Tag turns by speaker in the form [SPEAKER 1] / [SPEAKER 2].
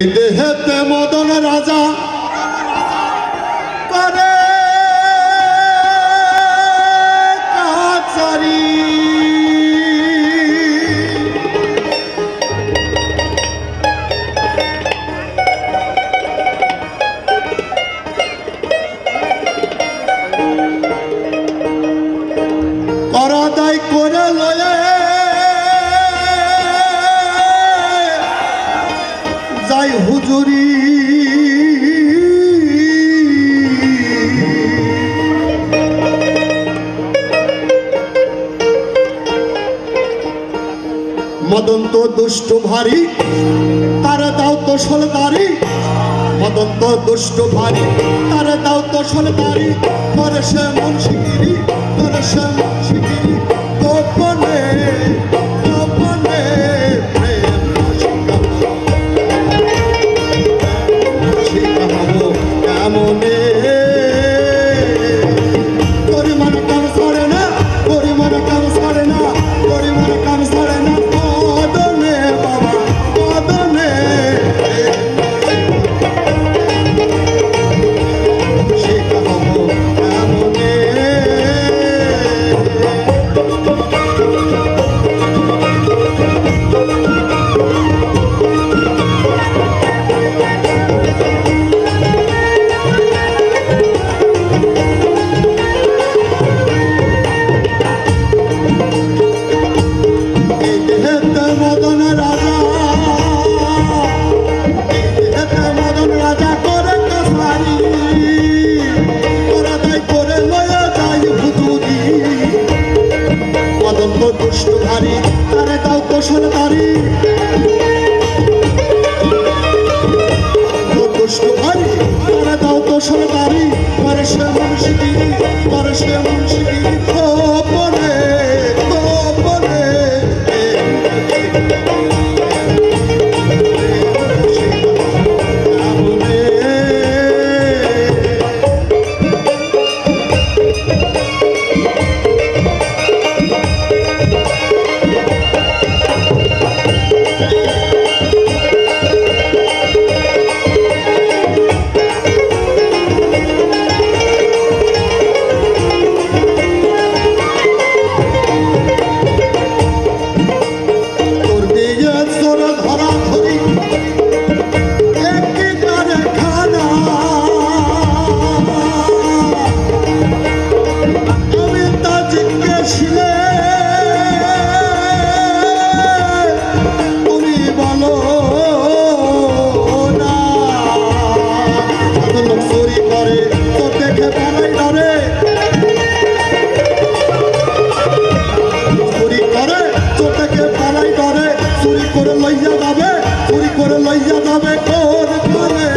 [SPEAKER 1] দেহেতে মদন রাজা যাই হুজুরি। মদন তো দুষ্ট ভারী, তারা দাও তো সলদারি মদন তো দুষ্ট ভারী, তারা দাও তো সলদারি করে সে মুন্সিগিরি করে সে সরকারি চুরি করে তো দেখে পালাই ডরে চুরি করে চোর থেকে পালাই করে চুরি করে লইয়া যাবে, চুরি করে লইয়া যাবে কোন খানে